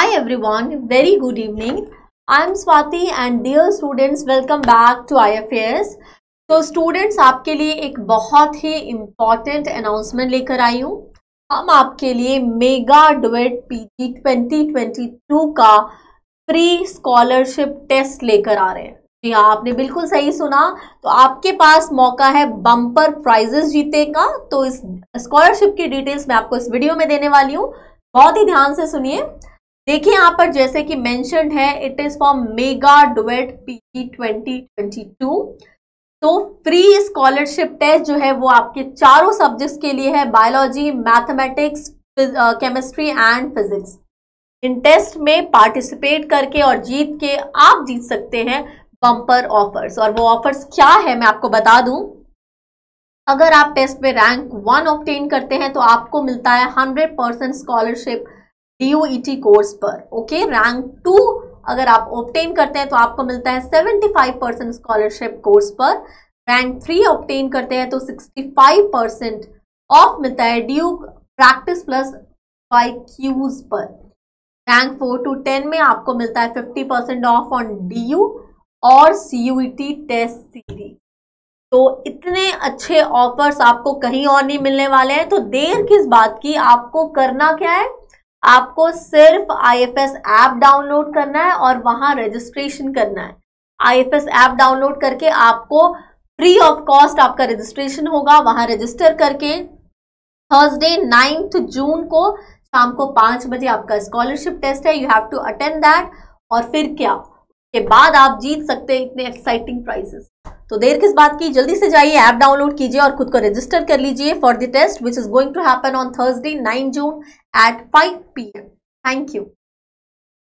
Hi everyone, very good evening. I am Swati and dear students, welcome back to IFAS. तो students आपके लिए एक बहुत ही important announcement लेकर आई हूँ। हम आपके लिए मेगा डुएट पीजी 2022 का फ्री स्कॉलरशिप टेस्ट लेकर आ रहे हैं। जी हाँ आपने बिल्कुल सही सुना। तो आपके पास मौका है बम्पर प्राइजेस जीते का। तो इस स्कॉलरशिप की डिटेल्स मैं आपको इस वीडियो में देने वाली हूँ। बहुत ही ध्यान से सुनिए। देखिए यहाँ पर जैसे कि मेंशनड है it is for mega duet PG 2022 तो फ्री स्कॉलरशिप टेस्ट जो है वो आपके चारों सब्जेक्ट्स के लिए है biology mathematics chemistry and physics in test में पार्टिसिपेट करके और जीत के आप जीत सकते हैं बम्पर ऑफर्स और वो ऑफर्स क्या है मैं आपको बता दूँ? अगर आप टेस्ट में रैंक वन ऑप्टेन करते हैं तो आपको मिलता है hundred percent scholarship the course पर ओके रैंक टू अगर आप ऑप्टेन करते हैं तो आपको मिलता है seventy five percent scholarship course पर। रैंक थ्री ऑप्टेन करते हैं तो सिक्सटी फाइव परसेंट ऑफ़ मिलता है due practice plus by cues पर। रैंक फोर टू टेन में आपको मिलता है fifty percent off on D U और सी टेस्ट सीरीज़ तो इतने अच्छे ऑफर्स आपको कहीं और नहीं मिलने वाले हैं। तो देर किस बात की? आपको करना क्या है? आपको सिर्फ़ आईएफएस ऐप डाउनलोड करना है और वहाँ रजिस्ट्रेशन करना है। आईएफएस ऐप डाउनलोड करके आपको फ्री ऑफ़ कॉस्ट आपका रजिस्ट्रेशन होगा। वहाँ रजिस्टर करके थर्सडे नाइन्थ जून को शाम को पाँच बजे आपका स्कॉलरशिप टेस्ट है। You have to attend that और फिर क्या? के बाद आप जीत सकते हैं इतने एक्साइटिंग प्राइजेस तो देर किस बात की? जल्दी से जाइए ऐप डाउनलोड कीजिए और खुद को रजिस्टर कर लीजिए for the test which is going to happen on Thursday nine June at five P thank you